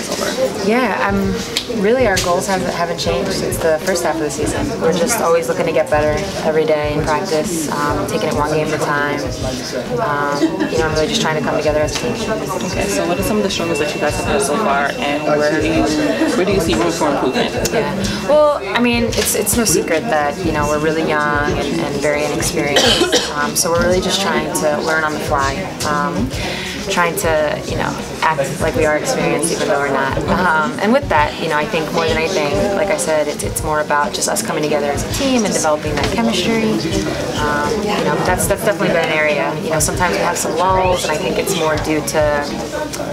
is over? Yeah, I'm really our goals haven't haven't changed since the first half of the season. We're just always looking to get better every day in practice, um, taking it one game at a time. Um, you know, I'm really just trying to come together as a team. Okay, so what are some of the struggles that you guys have had so far, and where do you where do you see room for improvement? Yeah. Well, I mean, it's it's no secret that you know we're really young and, and very inexperienced. Um, so we're really just trying to learn on the fly. Um, trying to, you know, act like we are experienced even though we're not. Um, and with that, you know, I think more than anything, like I said, it's, it's more about just us coming together as a team and developing that chemistry. Um, you know, that's that's definitely been an area. You know, sometimes we have some lulls, and I think it's more due to,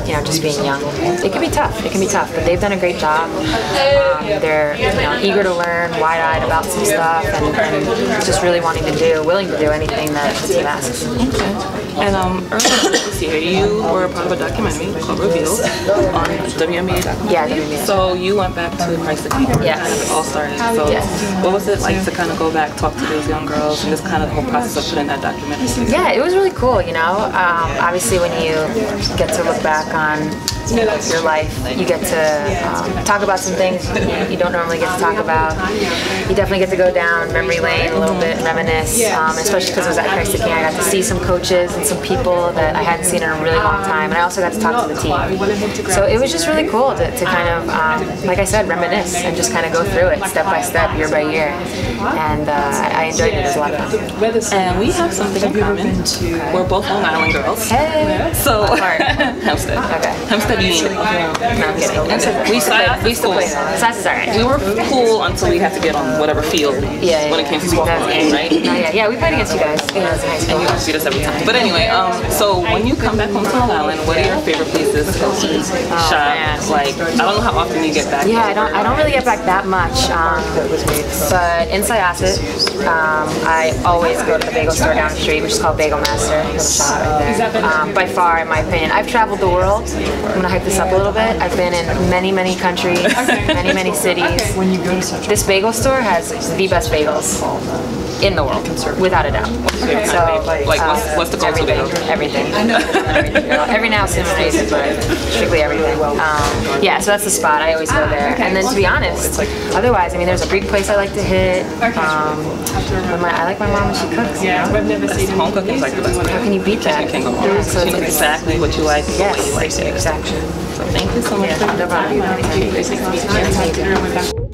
you know, just being young. It can be tough. It can be tough, but they've done a great job. Um, they're you know eager to learn, wide-eyed about some stuff, and, and just really wanting to do, willing to do anything that the team asks. And um, earlier this year, you were a part of a documentary called Reveals on WNBA.com. Yeah, WNBA. So you went back to Christ the King, Yes. kind of all stars. So Yes. what was it like to kind of go back, talk to those young girls, and just kind of the whole process of putting that documentary? Yeah, it was really cool, you know. Um, obviously, when you get to look back on you know, your life, you get to um, talk about some things you, don't normally get to talk about. You definitely get to go down memory lane a little bit, reminisce, um, especially because it was at Christ the King. I got to see some coaches and some people that I hadn't seen in a really long time, and I also got to talk to the team. So it was just really cool to, to kind of, um, like I said, reminisce and just kind of go through it step by step, year by year. And uh, I enjoyed it. It was a lot of fun. And we have something in common. We're both Long Island girls. Hey! So. Hempstead. Okay. Hempstead Union. No, I'm kidding. We used to Science play, we used to is play cool. that. Science is alright. We were cool until we had to get on whatever field Yeah, yeah, when it came to yeah. sport, That was- right? No, yeah, yeah, we played against you guys. Yeah, it was in high school. And you beat us every time. But anyway, um, so when you come back home to Long Island, what are your favorite places to go to? Shop? man. Like, I don't know how often you get back. Yeah, I don't, I don't really get back that much. Um, but in Syosset, um, I always go to the bagel store down the street, which is called Bagel Master. Shop right there. Um, by far, in my opinion, I've traveled the world. I'm gonna hype this up a little bit. I've been in many, many countries, many, many cities. This bagel store has the best bagels in the world, without a doubt. So, Like, what's- what's the go-to everything, bagel? everything. everything. Every now since then, but strictly everything. Um, yeah, so that's the spot. I always go there. And then to be honest, otherwise, I mean, there's a Greek place I like to hit. Um, but my, I like my mom when she cooks. Yeah, I've never That's home cooking is like the best. How can you beat that? You can't go Yeah, wrong. so She knows it's, exactly what you like. and what you like yes, exactly. So thank you so much. Yeah, no problem. Great